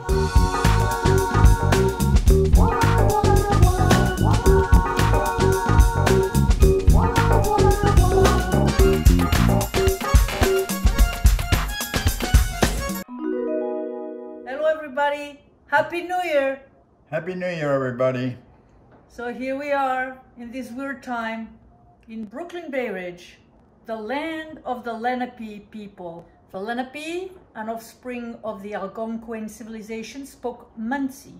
Hello, everybody. Happy New Year. Happy New Year, everybody. So here we are in this weird time in Brooklyn Bay Ridge, the land of the Lenape people. The Lenape, an offspring of the Algonquin civilization, spoke Munsee.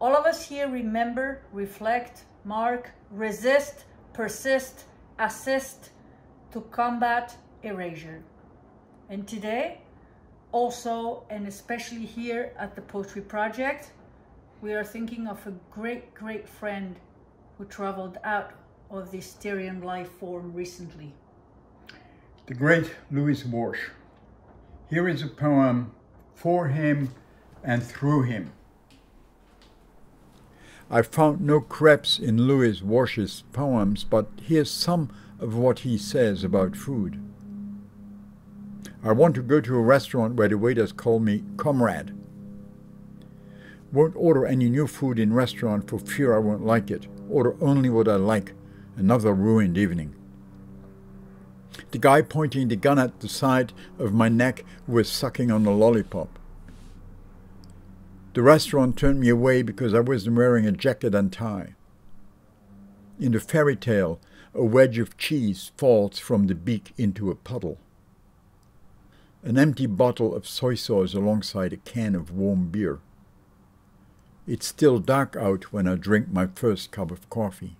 All of us here remember, reflect, mark, resist, persist, assist to combat erasure. And today, also and especially here at the Poetry Project, we are thinking of a great, great friend who traveled out of the Styrian life form recently. The great Lewis Warsh. Here is a poem for him and through him. I found no crepes in Lewis Warsh's poems, but here's some of what he says about food. I want to go to a restaurant where the waiters call me comrade. Won't order any new food in restaurant for fear I won't like it. Order only what I like. Another ruined evening. The guy pointing the gun at the side of my neck was sucking on a lollipop. The restaurant turned me away because I wasn't wearing a jacket and tie. In the fairy tale, a wedge of cheese falls from the beak into a puddle. An empty bottle of soy sauce alongside a can of warm beer. It's still dark out when I drink my first cup of coffee.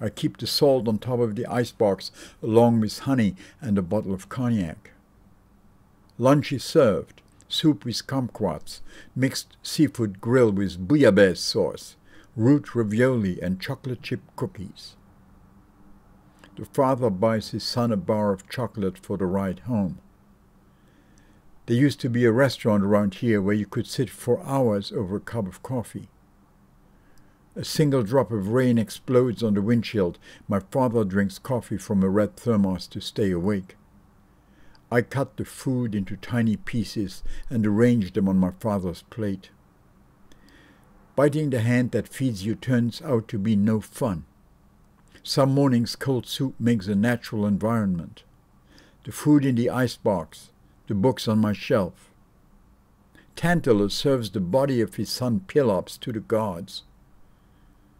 I keep the salt on top of the icebox along with honey and a bottle of cognac. Lunch is served soup with kumquats, mixed seafood grill with bouillabaisse sauce, root ravioli, and chocolate chip cookies. The father buys his son a bar of chocolate for the ride home. There used to be a restaurant around here where you could sit for hours over a cup of coffee. A single drop of rain explodes on the windshield. My father drinks coffee from a red thermos to stay awake. I cut the food into tiny pieces and arrange them on my father's plate. Biting the hand that feeds you turns out to be no fun. Some mornings cold soup makes a natural environment. The food in the icebox, the books on my shelf. Tantalus serves the body of his son Pelops to the gods.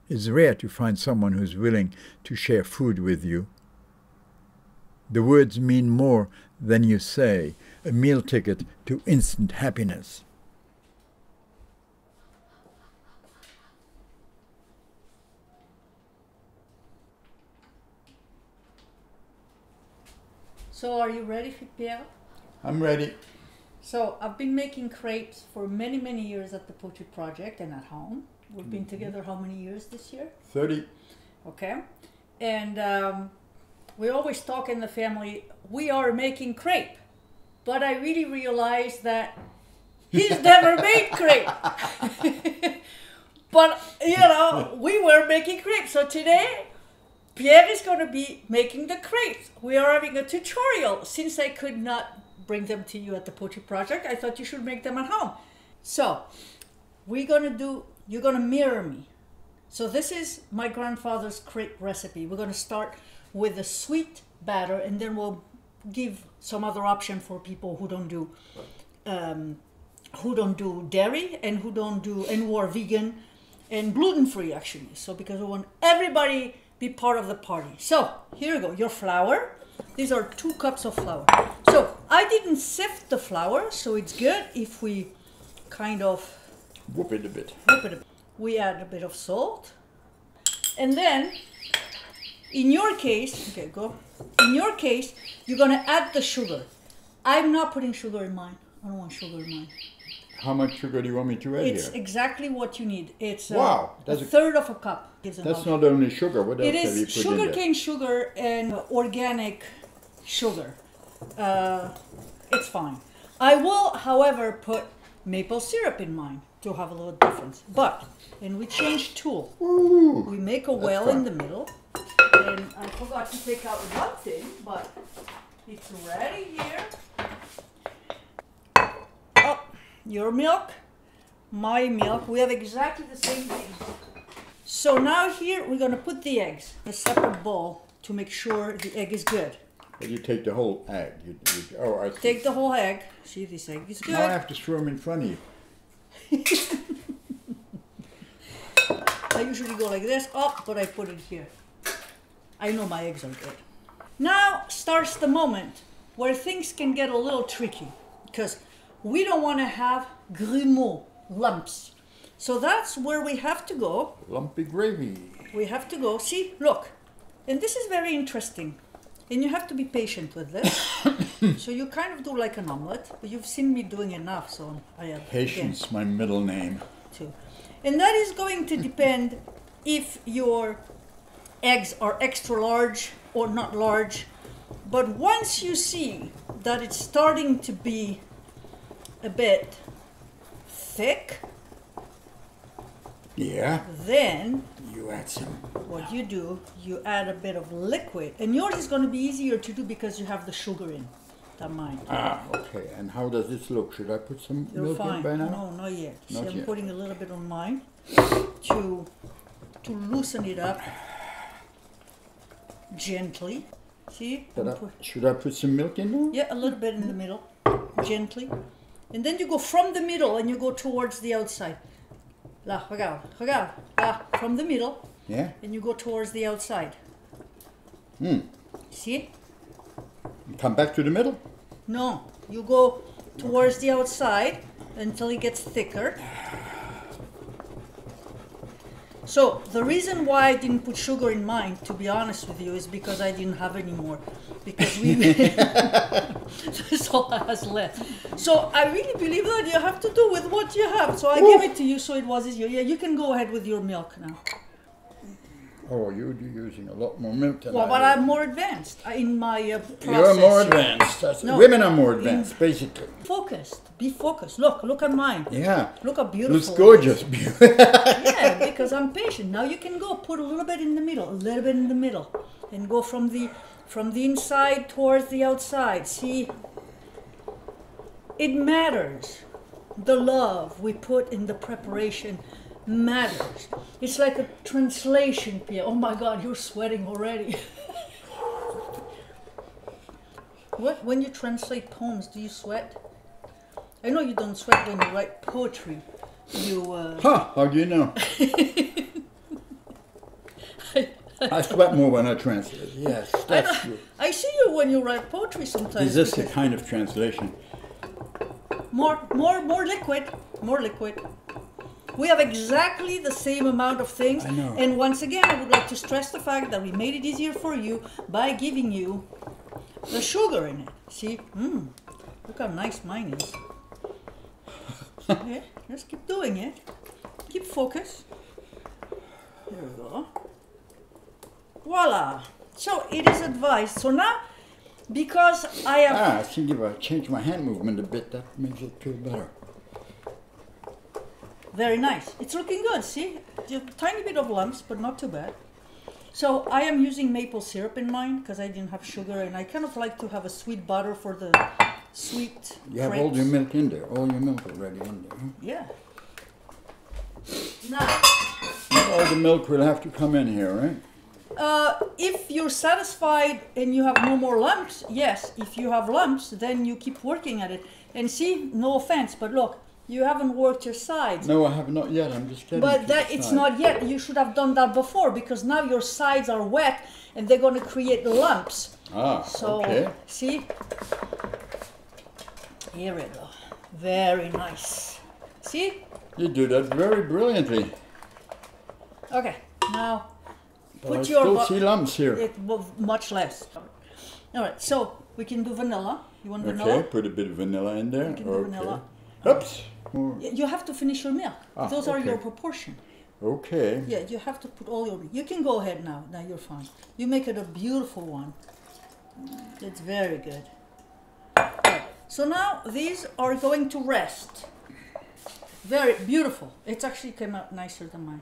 It's rare to find someone who's willing to share food with you. The words mean more than you say, a meal ticket to instant happiness. So are you ready, Pierre? I'm ready. So I've been making crepes for many, many years at the Poetry Project and at home. We've been together how many years this year? 30. Okay. And um, we always talk in the family, we are making crepe. But I really realized that he's never made crepe. but, you know, we were making crepe. So today, Pierre is going to be making the crepes. We are having a tutorial. Since I could not bring them to you at the Poetry Project, I thought you should make them at home. So, we're going to do, you're going to mirror me. So this is my grandfather's crepe recipe. We're going to start with a sweet batter and then we'll give some other option for people who don't do um, who don't do dairy and who don't do and who are vegan and gluten free actually. So because we want everybody be part of the party. So here you go, your flour. These are two cups of flour. So I didn't sift the flour, so it's good if we kind of Whoop it a bit. whip it a bit. We add a bit of salt. And then, in your case, okay, go. In your case, you're gonna add the sugar. I'm not putting sugar in mine. I don't want sugar in mine. How much sugar do you want me to add It's here? exactly what you need. It's uh, Wow, that's a- third of a cup. That's enough. not only sugar. What else It have you is put in there? sugarcane sugar and organic sugar. Uh, it's fine. I will, however, put maple syrup in mine to have a little difference. But, and we change tool. Ooh, We make a well fun. in the middle. And I forgot to take out one thing, but it's ready here. Oh, your milk, my milk. We have exactly the same thing. So now here we're gonna put the eggs in a separate bowl to make sure the egg is good. Well, you take the whole egg. You, you, oh, I see. Take the whole egg. See, this egg is good. Now I have to throw them in front of you. I usually go like this, up, but I put it here. I know my eggs are good. Now starts the moment where things can get a little tricky because we don't want to have grumeaux, lumps. So that's where we have to go. Lumpy gravy. We have to go. See, look. And this is very interesting. And you have to be patient with this. so you kind of do like an omelet, but you've seen me doing enough, so I have Patience, my middle name. too. And that is going to depend if your eggs are extra large or not large. But once you see that it's starting to be a bit thick, Yeah. then You add some. what you do, you add a bit of liquid. And yours is going to be easier to do because you have the sugar in than mine. Ah, okay. And how does this look? Should I put some You're milk fine. in by now? No, not yet. See, I'm yet. putting a little bit on mine to to loosen it up gently. See? Put- should I put some milk in there? yeah, a little bit in the middle, gently. And then you go from the middle and you go towards the outside. Là, regarde, regarde. Là, from the middle Yeah. and you go towards the outside. Hmm. See? Come back to the middle. No, you go towards the outside until it gets thicker. So the reason why I didn't put sugar in mine, to be honest with you, is because I didn't have any more. Because we that's all I has left. So I really believe that you have to do with what you have. So I give it to you so it was easier. Yeah, you can go ahead with your milk now. Oh, you're using a lot more milk than Well, I but do. I'm more advanced uh, in my uh, process. You're more advanced. That's, No. Women are more advanced, basically. Focused. Be focused. Look, look at mine. Yeah. Look how beautiful. Looks gorgeous. yeah, because I'm patient. Now you can go put a little bit in the middle, a little bit in the middle, and go from the from the inside towards the outside. See, it matters. The love we put in the preparation matters. It's like a translation, Pierre. Oh my God, you're sweating already. what when you translate poems, do you sweat? I know you don't sweat when you write poetry. You. Uh, Huh, how do you know? I sweat more when I translate. Yes, that's true. I see you when you write poetry sometimes. Is this a kind of translation? more, more, more liquid, more liquid. We have exactly the same amount of things. I know. And once again, I would like to stress the fact that we made it easier for you by giving you the sugar in it. See? Mmm. Look how nice mine is. yeah, just keep doing it. Keep focus. There we go. Voila. So it is advised. So now, because I have Ah, I think if I change my hand movement a bit, that makes it feel better. Very nice. It's looking good, see? Just a tiny bit of lumps, but not too bad. So I am using maple syrup in mine because I didn't have sugar and I kind of like to have a sweet butter for the sweet You have all your milk in there, all your milk already in there. huh? Yeah. Now, All the milk will have to come in here, right? uh, if you're satisfied and you have no more lumps, yes. If you have lumps, then you keep working at it. And see, no offense, but look, you haven't worked your sides. No, I have not yet. I'm just getting. to But that it's not yet. You should have done that before because now your sides are wet and they're going to create lumps. Ah, So okay. see, here we go. Very nice. See? You do that very brilliantly. Okay. Now But put I your still see lumps here. it much less. All right. So we can do vanilla. You want vanilla? Okay, put a bit of vanilla in there. can do Okay. vanilla. Oops. You have to finish your milk. Ah, Those are your proportion. Okay. Yeah, you have to put all your. You can go ahead now. Now you're fine. You make it a beautiful one. It's very good. So now these are going to rest. Very beautiful. It actually came out nicer than mine.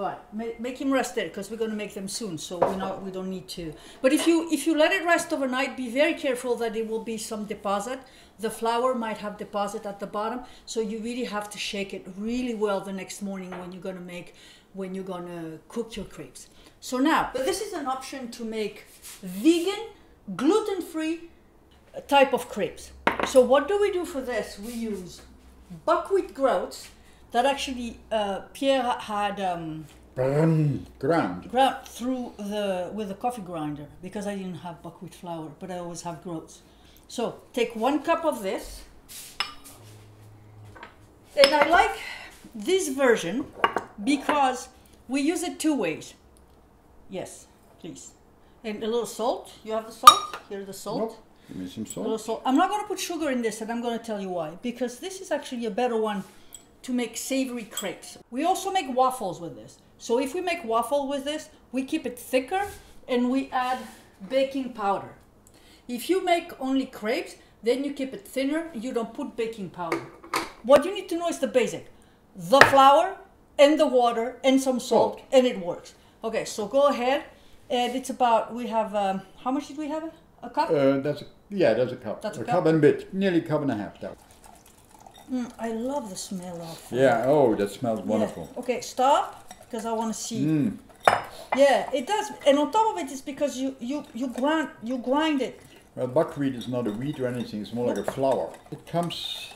All right, make, make him rest there because we're going to make them soon, so we not we don't need to. But if you if you let it rest overnight, be very careful that it will be some deposit. The flour might have deposit at the bottom, so you really have to shake it really well the next morning when you're going to make when you're going to cook your crepes. So now, but this is an option to make vegan, gluten-free uh, type of crepes. So what do we do for this? We use buckwheat groats that actually uh, Pierre had um, ground. ground through the with a coffee grinder because I didn't have buckwheat flour, but I always have groats. So take one cup of this, and I like this version because we use it two ways. Yes, please. And a little salt. You have the salt. Here's the salt. Nope. Give me some A little salt. salt. I'm not going to put sugar in this, and I'm going to tell you why. Because this is actually a better one to make savory crepes. We also make waffles with this. So if we make waffle with this, we keep it thicker and we add baking powder. If you make only crepes, then you keep it thinner. You don't put baking powder. What you need to know is the basic: the flour and the water and some salt, Salt. and it works. Okay, so go ahead, and it's about we have um, how much did we have? A cup. Uh, that's a, yeah, that's a cup. That's a a cup? cup and a bit, nearly a cup and a half. That. Mm, I love the smell of. Yeah. Oh, that smells wonderful. Yeah. Okay, stop because I want to see. Mm. Yeah, it does, and on top of it is because you you you grind you grind it. Well, buckwheat is not a wheat or anything. It's more like a flour. It comes.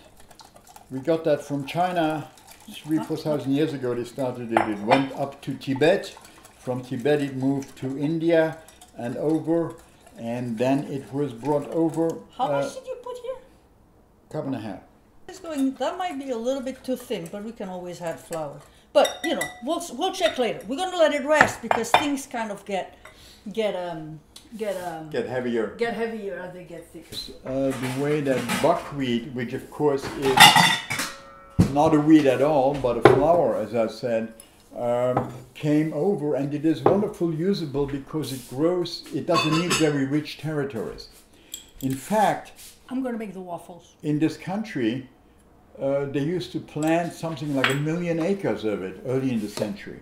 We got that from China three, four thousand years ago. They started it. It went up to Tibet. From Tibet, it moved to India and over, and then it was brought over. How uh, much did you put here? Cup and a half. It's going. That might be a little bit too thin, but we can always add flour. But you know, we'll we'll check later. We're gonna let it rest because things kind of get get um get um Get heavier. get heavier as they get thicker. uh, the way that buckwheat, which of course is not a wheat at all, but a flour, as I said, um, came over, and it is wonderful usable because it grows. It doesn't need very rich territories. In fact, I'm gonna make the waffles. in this country, uh, they used to plant something like a million acres of it early in the century.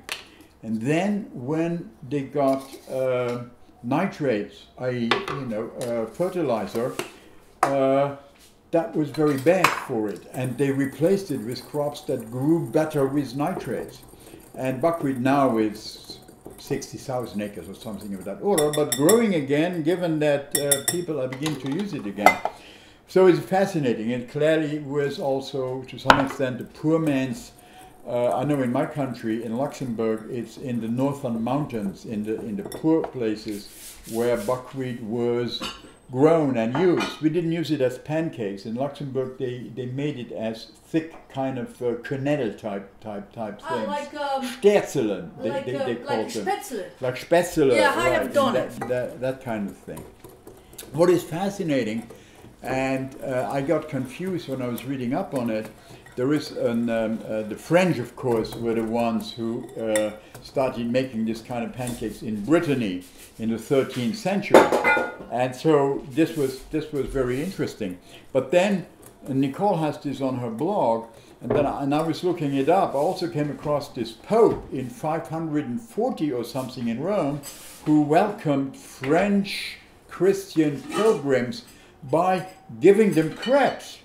And then when they got uh, nitrates, i.e., you know, uh, fertilizer, uh, that was very bad for it. And they replaced it with crops that grew better with nitrates. And buckwheat now is 60,000 acres or something of that order, but growing again, given that uh, people are beginning to use it again. So it's fascinating. It clearly was also, to some extent, a poor man's. Uh, I know in my country, in Luxembourg, it's in the northern mountains, in the in the poor places, where buckwheat was grown and used. We didn't use it as pancakes. In Luxembourg, they, they made it as thick kind of uh, quenelle type type type Ah, things. like um, Stäerzelen, they, like they, uh, they like called them spätzle. like Spätzle. Yeah, I have done that, it. That, that kind of thing. What is fascinating, and uh, I got confused when I was reading up on it. There is an, um, uh, the French, of course, were the ones who uh, started making this kind of pancakes in Brittany in the 13th century, and so this was this was very interesting. But then Nicole has this on her blog, and then I, and I was looking it up. I also came across this Pope in 540 or something in Rome, who welcomed French Christian pilgrims by giving them crepes.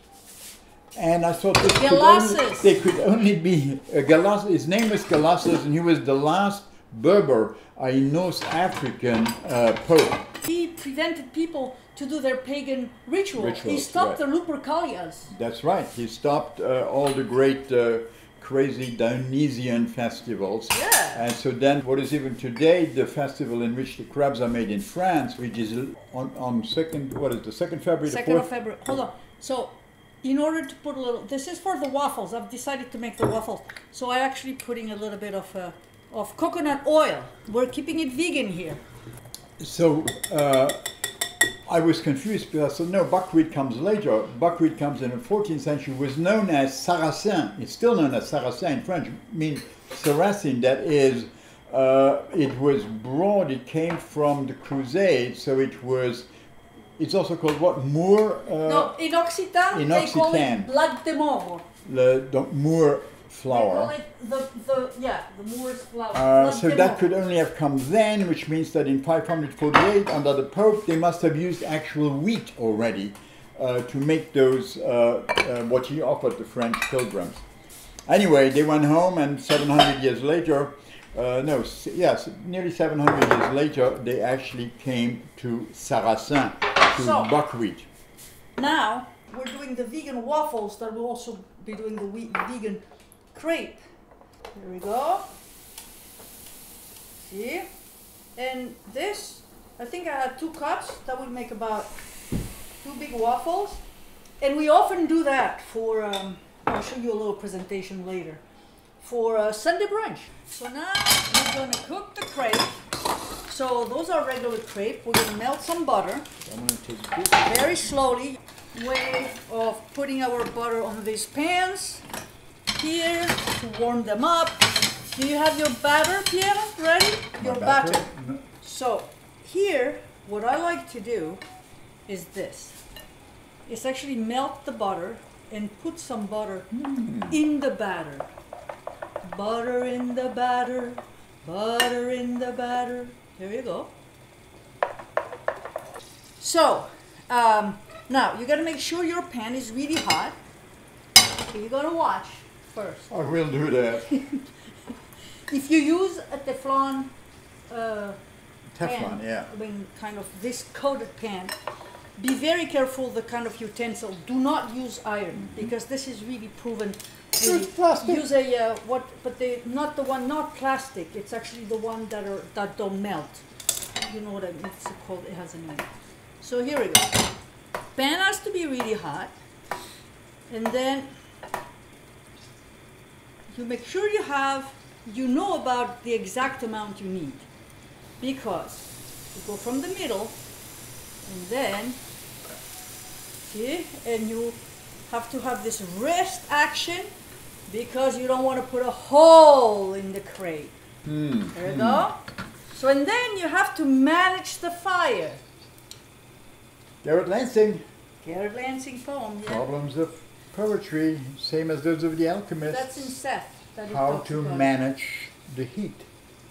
And I thought this could only, they could only be uh, Galas. His name was Gelasius, and he was the last Berber, a North African uh, pope. He prevented people to do their pagan ritual. he stopped right. the Lupercalias. That's right. He stopped uh, all the great uh, crazy Dionysian festivals. Yeah. And so then, what is even today the festival in which the crabs are made in France, which is on, on second, what is the second February, Second of? February. Hold on. So, in order to put a little, this is for the waffles. I've decided to make the waffles. So I'm actually putting a little bit of uh, of coconut oil. We're keeping it vegan here. So uh, I was confused because I said, no, buckwheat comes later. Buckwheat comes in the 14th century, was known as Saracen. It's still known as Saracen in French, mean Saracen, that is, uh, it was brought, it came from the Crusades, so it was, it's also called what? Moor? Uh, no, in Occitan, in they call it Black de le, donc Moor flour. The, the, yeah, the Moorish flour. Uh, so that could only have come then, which means that in 548, under the Pope, they must have used actual wheat already uh, to make those, uh, uh what he offered the French pilgrims. Anyway, they went home, and 700 years later, uh, no, yes, nearly 700 years later, they actually came to Saracen, to so, buckwheat. Now, we're doing the vegan waffles that will also be doing the vegan crepe. Here we go. See? And this, I think I have two cups. That would make about two big waffles. And we often do that for, um, I'll show you a little presentation later, for uh, Sunday brunch. So now we're going to cook the crepe. So those are regular crepe. We're going to melt some butter. Very slowly. Way of putting our butter on these pans here to warm them up. Do you have your batter, Pierre, ready? Your batter. batter. So here, what I like to do is this. It's actually melt the butter and put some butter mm. in the batter. Butter in the batter, butter in the batter. Here you go. So, um, now you gotta make sure your pan is really hot. So you gotta watch first. I will do that. if you use a Teflon uh, Teflon, pan, yeah. I mean, kind of this coated pan, be very careful the kind of utensil. Do not use iron mm -hmm. because this is really proven. Really plastic. Use a uh, what, but they not the one, not plastic. It's actually the one that are that don't melt. You know what I mean? It's called. It has a name. So here we go. Pan has to be really hot, and then you make sure you have, you know about the exact amount you need. Because you go from the middle and then, see, and you have to have this wrist action because you don't want to put a hole in the crepe. Mm. There you mm. go. So, and then you have to manage the fire. Gerrit Lansing. Gerrit Lansing poem, yeah. Problems of poetry, same as those of the alchemists. That's in Seth. That How to about. manage the heat.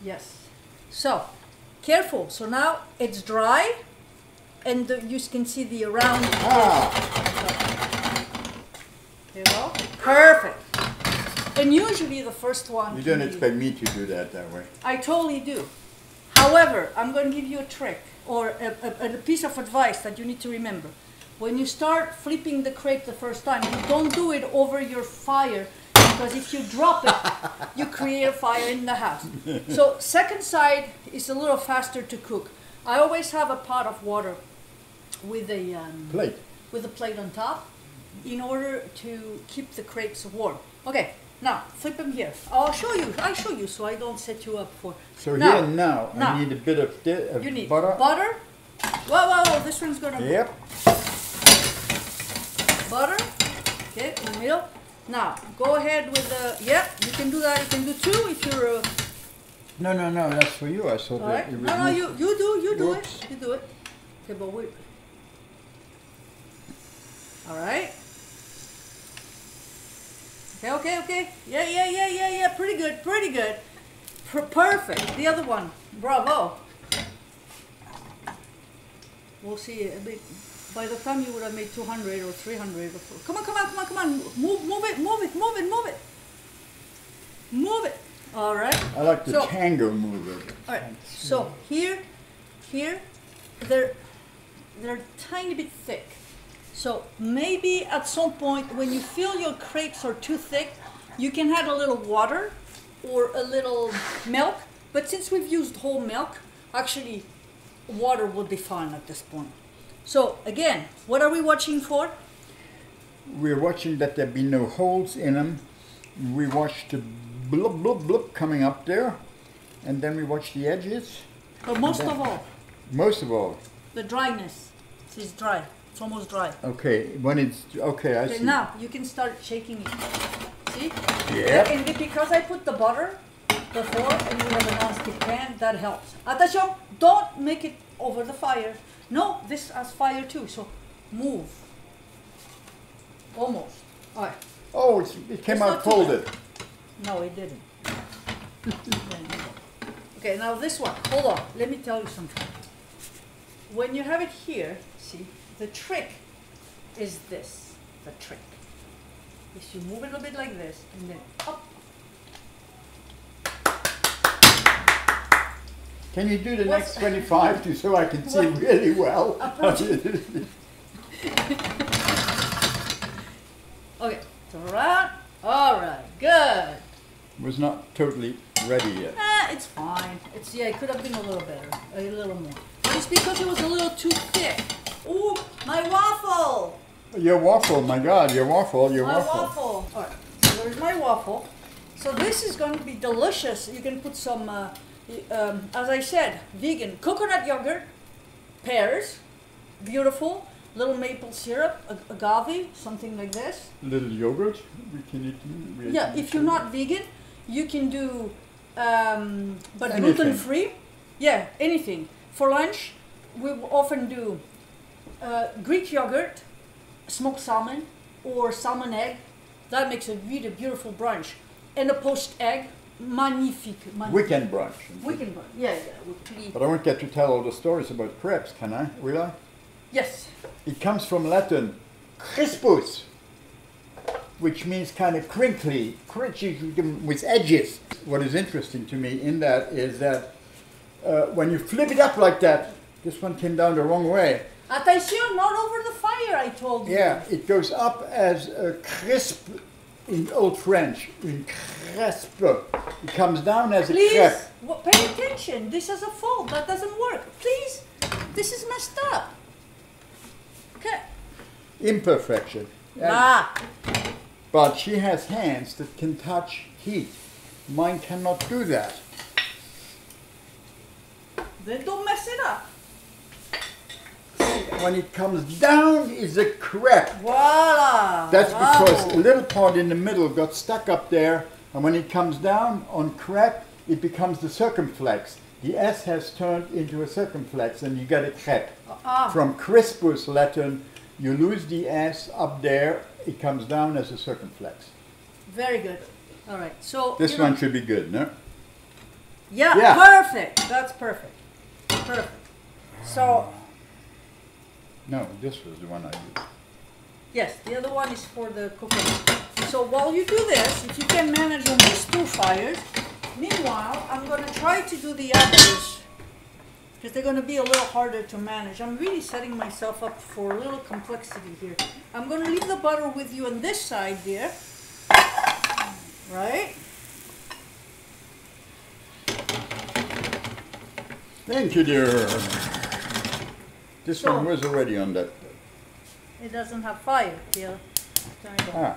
Yes. So, careful. So now it's dry, and the, you can see the around. Ah. There you go. Perfect. And usually the first one. You don't expect me to do that that way. I totally do. However, I'm going to give you a trick or a, a, a piece of advice that you need to remember. When you start flipping the crepe the first time, you don't do it over your fire because if you drop it, you create a fire in the house. So second side is a little faster to cook. I always have a pot of water with a um, plate with a plate on top in order to keep the crepes warm. Okay, now flip them here. I'll show you. I'll show you so I don't set you up for. So now, here now, now I need a bit of, of you need butter. Butter. Whoa, whoa, whoa! This one's gonna. Yep butter, okay, in the middle. Now, go ahead with the, yeah, you can do that, you can do two if you're... Uh, no, no, no, that's for you, I saw that. No, no, you, you do, you do Oops. it, you do it. Okay, but wait. All right. Okay, okay, okay. Yeah, yeah, yeah, yeah, yeah, pretty good, pretty good. Per perfect, the other one, bravo. We'll see a bit by the time you would have made 200 or 300 or four. Come on, come on, come on, come on. Move, move it, move it, move it, move it. Move it. All right. I like the so, tango move All right. So here, here, they're, they're tiny bit thick. So maybe at some point when you feel your crepes are too thick, you can add a little water or a little milk. But since we've used whole milk, actually water will be fine at this point. So again, what are we watching for? We're watching that there be no holes in them. We watch the blub blub blub coming up there, and then we watch the edges. But most of all. Most of all. The dryness. It's dry. It's almost dry. Okay, when it's okay, I okay, see. Now you can start shaking it. See? Yeah. And because I put the butter before and you have a non-stick pan, that helps. Attention! Don't make it over the fire. No, this has fire too, so move. Almost. All right. Oh, it came it's out folded. No, it didn't. okay, now this one. Hold on. Let me tell you something. When you have it here, see, the trick is this. The trick is you move it a little bit like this, and then up. Can you do the What's- next 25 to, so I can see really well? Okay, turn around. All right, good. Was not totally ready yet. Ah, it's fine. It's yeah, it could have been a little better, a little more. But it's because it was a little too thick. Ooh, my waffle! Your waffle, my God, your waffle, your My waffle. waffle. All right, so there's my waffle. So this is going to be delicious. You can put some, uh, um, as I said, vegan coconut yogurt, pears, beautiful, little maple syrup, a- agave, something like this. Little yogurt. We can eat. we Yeah, if you're not vegan, you can do, um, but Anything. gluten free. Yeah, anything. For lunch, we often do uh, Greek yogurt, smoked salmon, or salmon egg. That makes a really beautiful brunch. And a poached egg, magnifique. magnifique. Weekend brunch. Weekend brunch. Yeah, yeah. But I won't get to tell all the stories about crepes, can I? Will I? Yes. It comes from Latin crispus, which means kind of crinkly, crunchy with edges. What is interesting to me in that is that uh, when you flip it up like that, this one came down the wrong way. Attention, not over the fire, I told you. Yeah, it goes up as a crisp in Old French, une crespe. It comes down as a Please, crepe. w- pay attention. This is a fault. That doesn't work. Please, this is messed up. Okay. Imperfection. And- Ah, But she has hands that can touch heat. Mine cannot do that. then don't mess it up. When it comes down, is a crepe. Voila. That's because a little part in the middle got stuck up there, and when it comes down on crepe, it becomes the circumflex. The S has turned into a circumflex, and you get a crepe. Ah, From crispus Latin, you lose the S up there, it comes down as a circumflex. very good. All right. So This you know- one should be good, no? Yeah, Yeah. perfect. That's perfect. Perfect. So No, this was the one I used. yes, the other one is for the cooking. So while you do this, if you can manage on these two fires, meanwhile I'm gonna try to do the others because they're gonna be a little harder to manage. I'm really setting myself up for a little complexity here. I'm gonna leave the butter with you on this side there, right? Thank you, dear. This So- one was already on that. It doesn't have fire here. There you go. Ah,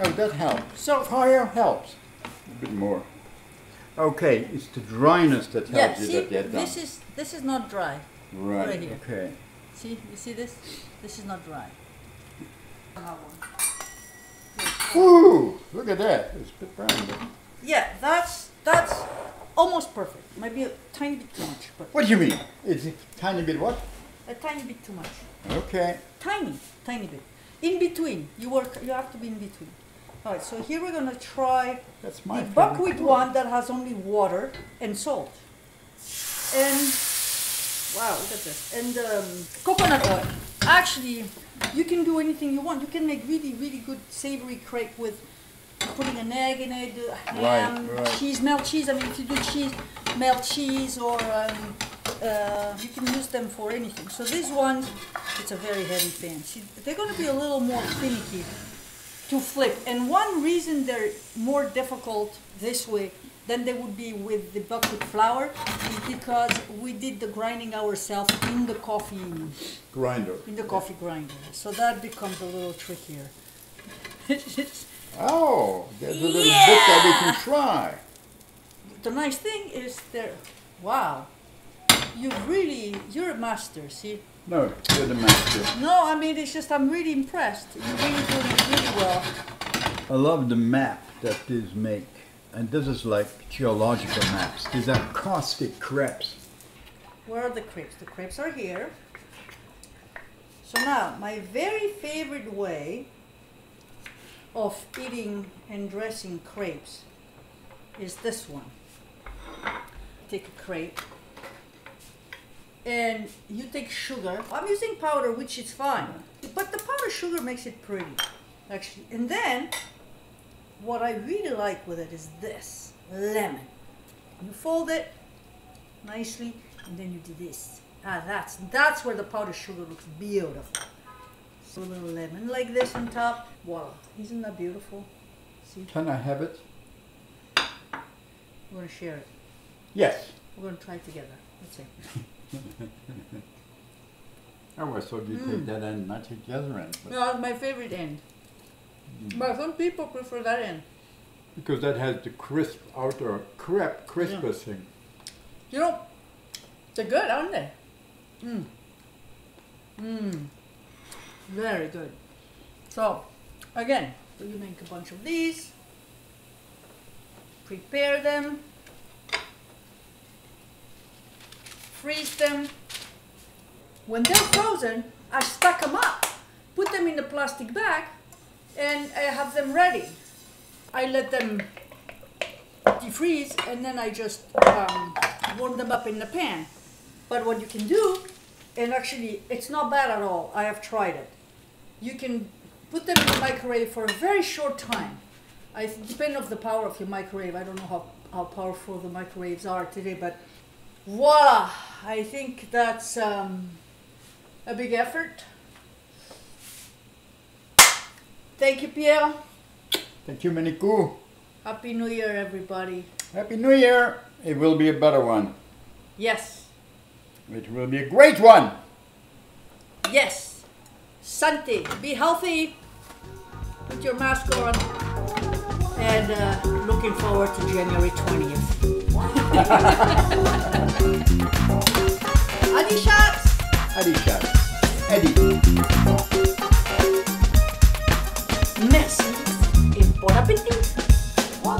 oh, that helps. So Fire helps. A bit more. Okay, it's the dryness that yeah, helps you see, that get done. this is this is not dry. right, right here. okay. See, you see this? This is not dry. Another. Ooh, look at that. It's a bit brown. But... Yeah, that's that's almost perfect. Might be a tiny bit too much, but What do you mean? It's a tiny bit what? A tiny bit too much. Okay. Tiny, tiny bit. In between. You work. You have to be in between. All right. So here we're gonna try That's my the buckwheat one that has only water and salt. And wow, look at this. And um, coconut oil. Actually, you can do anything you want. You can make really, really good savory crepe with putting an egg in it, ham, Right, right. cheese, melt cheese. I mean, if you do cheese, melt cheese, or um, uh, you can use them for anything. So these ones, it's a very heavy pan. See, they're going to be a little more finicky to flip. And one reason they're more difficult this way than they would be with the buckwheat flour is because we did the grinding ourselves in the coffee Grinder. in the coffee grinder. So that becomes a little trickier. Oh, there's a little bit that we can try. the nice thing is there. Wow, you really you're a master. See. No, you're the master. No, I mean it's just I'm really impressed. You're really doing it really well. I love the map that these make. And this is like geological maps. These are caustic crepes. Where are the crepes? The crepes are here. So now, my very favorite way of eating and dressing crepes is this one. Take a crepe and you take sugar. I'm using powder, which is fine, but the powder sugar makes it pretty, actually. And then, what I really like with it is this lemon. You fold it nicely, and then you do this. Ah, that's that's where the powdered sugar looks beautiful. So a little lemon like this on top. Voila! Isn't that beautiful? See, Can I have it? we're gonna share it. Yes. We're gonna try it together. Let's see. Oh, I thought you hmm. take that end, not take the other end. No, my favorite end. Hmm. But some people prefer that end. because that has the crisp outer crepe crisper thing. You know, they're good, aren't they? Mmm. Mmm. Very good. So, again, so you make a bunch of these, prepare them, freeze them. When they're frozen, I stack them up, put them in a plastic bag, and I have them ready. I let them defreeze and then I just um, warm them up in the pan. But what you can do, and actually it's not bad at all, I have tried it. You can put them in the microwave for a very short time. I depend on the power of your microwave. I don't know how, how powerful the microwaves are today, but voila! I think that's um, a big effort. Thank you, Pierre. Thank you, Manikou. Happy New Year, everybody. Happy New Year. It will be a better one. Yes, It will be a great one. yes. Santi, be healthy. Put your mask on. And uh, looking forward to January 20th. Adishatz! Adi shots. Eddie. Merci et bon appétit! Wow.